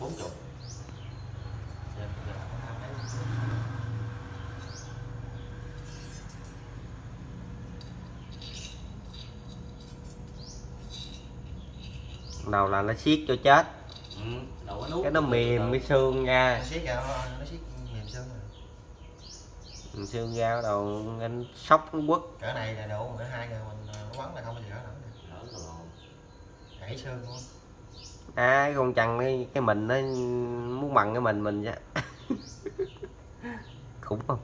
bốn chục. Đầu là nó siết cho chết. Ừ, đầu cái nó mềm cái xương ra. Nó siết ra nó nó siết mềm xương rồi. xương ra đầu anh sốc nó quất. Cỡ này là độ cỡ hai người mình ờ, quấn là không bao giờ nữa Lỡ rồi. gãy xương luôn à cái con chăn cái, cái mình nó muốn bằng cái mình mình chứ. Khủng không?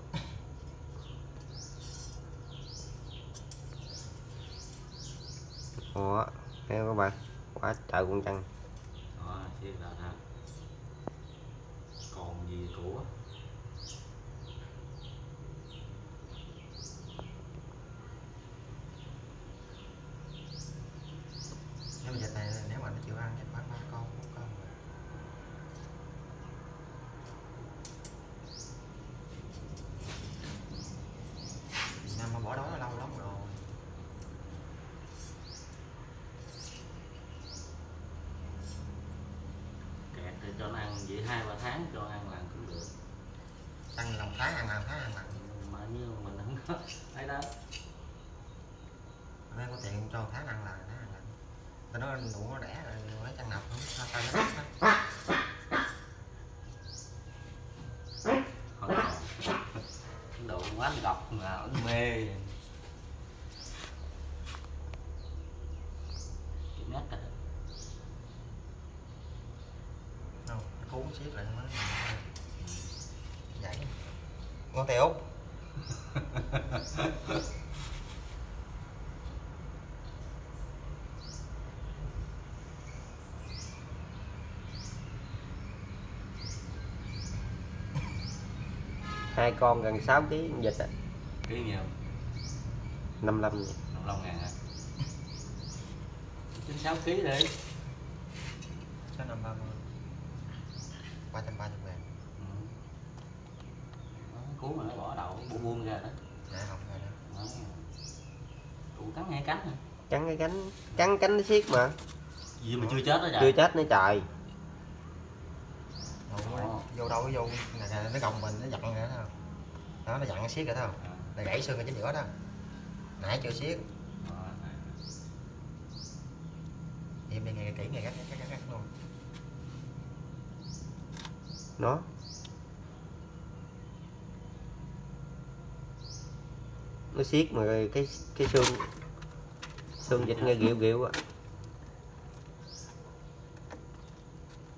Ủa, nghe các bạn. Quá trời con chăn. Ờ, Đó, ha. còn gì của? Nếu mà dịch này nó chịu ăn chắc khoảng ba con bốn con. Việt Nam mà bỏ đói nó lâu lắm rồi. Kẹt thì cho nó ăn vậy hai ba tháng cho ăn lần cũng được. Ăn lòng tháng ăn lòng tháng ăn lần mà như mình không có thấy đó. Mấy có tiền cho tháng ăn lần tháng ăn lần tao nói đủ nó đẻ rồi lấy chăn nọc không sao sao nó đắt đó. không còn đồ quá anh gọc mà anh mê. Cái nét cả không cuốn xiết lại mới vậy ngon tiểu hai con gần 6 kg vịt á cái nhiều 55 năm long ngàn hả chín sáu ký đi. Sáu năm ba mươi. Ba trăm ba mươi ngàn. Ừ. Cuốn mà nó bỏ đầu buông buông ra đó. Dạ không rồi đó. Cụ cắn hai cánh hả? Cắn cái cánh cắn cánh nó siết mà. Gì mà chưa chết đó chưa trời chết nữa trời vô đâu có vô. Này, này, nó gồng mình nó dặn nữa đó đó nó dặn nó xiết rồi đó À, là gãy xương ở chính giữa đó. Nãy chưa xiết. Em đi nghe kỹ nghe gắt gắt gắt gắt luôn. Nó. Nó siết mà cái cái xương xương dịch nghe ghịu ghịu á.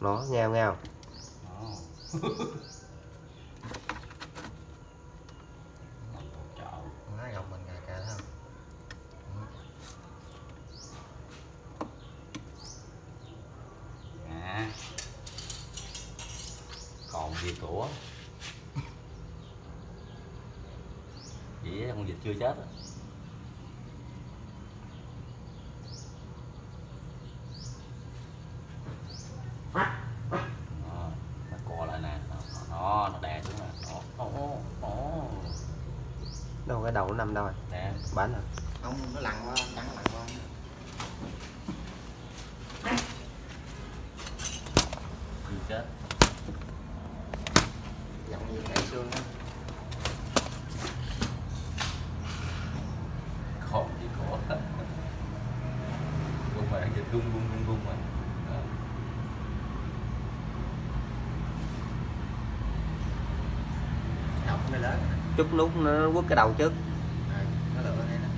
Nó ngao ngao nó gồng mình kìa thấy không à còn gì của? Vậy con vịt chưa chết á Đó, nó co lại nè nó nó nó đè xuống nè nó nó nó đâu cái đầu nó nằm đâu rồi? Đè bán rồi không nó lằn qua cắn lằn qua chưa chết. Giọng gì gãy xương đó. Còn gì của rung mà đang dịch rung rung rung rung mà. Chút nút nó quất cái đầu trước rồi nó lựa đây đó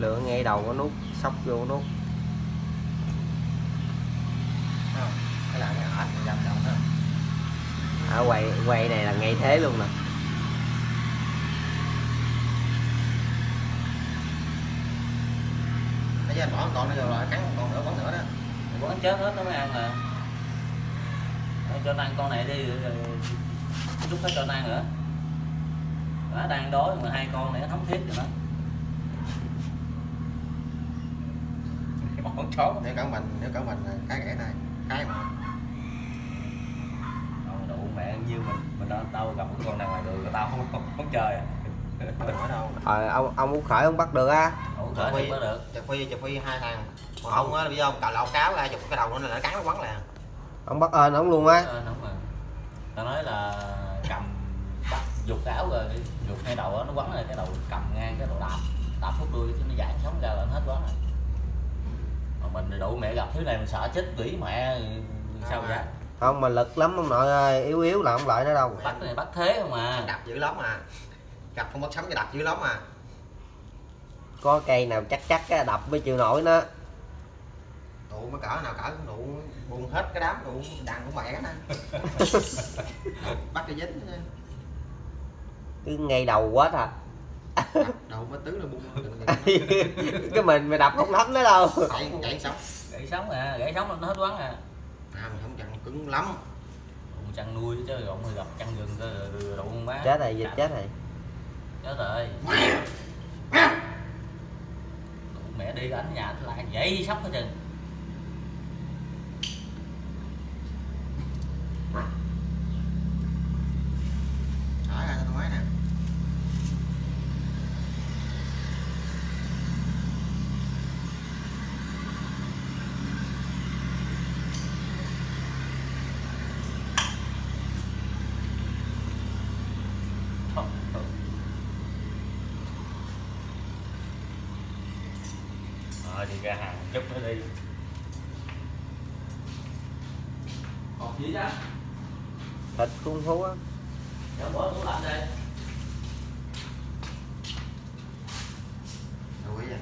lựa ngay đầu có nút sóc vô nút. Đó ở quay quay này là ngay thế luôn nè. Chưa anh bỏ con nó vô rồi cắn một con nữa bắn nữa đó. Ăn chết hết nó mới ăn mà cho nó ăn con này đi rồi- chút hết cho nó ăn nữa. Nó đang đói mà hai con này nó thống thiết rồi đó bọn chó nếu cỡ mình nếu cỡ mình là cái gãy này. Cái mà. Đủ mẹ như mình mình đâu, đâu gặp cái con nào ngoài đường tao không không, không chơi à. Không ở đâu. Ờ ông ông út khởi không bắt được á. Không khởi thì mới được. Chặt phi chặt phi hai thằng. Còn không á là bây giờ cào lọc cáo ra chụp cái đầu nó là nó cắn nó quấn là ông bắt ơn ông luôn á. Ờ, rồi tao nói là cầm bắt giục cái áo rồi giục ngay đầu á, nó quấn lại cái đầu cầm ngang cái đầu đạp. Đạp khúc đuôi cho nó giãn sống ra là nó hết quấn rồi mà mình đủ mẹ gặp thứ này mình sợ chết quỷ mẹ sao vậy? Không mà lực lắm ông nội ơi yếu yếu là không lại nó đâu. Bắt này bắt thế không à? Đập dữ lắm mà gặp không bắt sống cái đập dữ lắm mà có cây nào chắc chắc á, đập mới chịu nổi nó tụ mới cỡ nào cỡ cũng tụ buông hết cái đám tụ đàn cũng mẹ nè. Bắt cái dính. Cứ ngay đầu quá à đầu mới tứ là đừng- cái mình mày đập không thấm nó đâu. Chạy chạy sống. Gãy sống à gãy sống là nó hết quấn à. À mình không chặn cứng lắm. Đụng chăn nuôi chứ rộng thì gặp chăn rừng cơ đụng má. Chết rồi dịch chết rồi. Chết rồi. Mẹ! Đi đánh nhà anh lại vậy sắp hết chừng thở ra cho tôi nói nè Đi ra hàng chút nữa đi. Còn gì đó thịt cung phú á. Để bỏ tủ lạnh đây. Đuổi vậy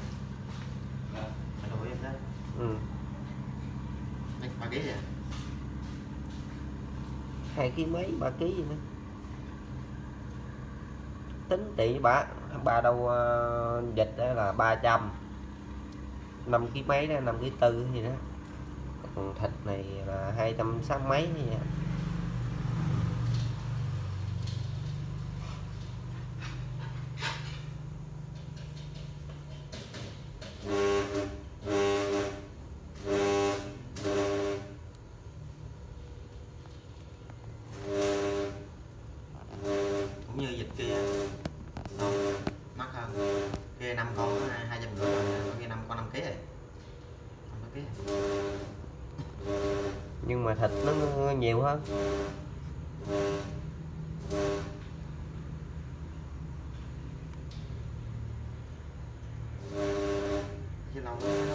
phải đuổi em đó ừ. mấy ba ký vậy hai ký mấy? Ba ký gì nữa? Tính tỷ bà bà đâu ờ, dịch là 300 năm ký mấy đó, năm ký tư gì đó. Còn thịt này là hai trăm sáu mấy vậy mà thịt nó nhiều hơn Thank you.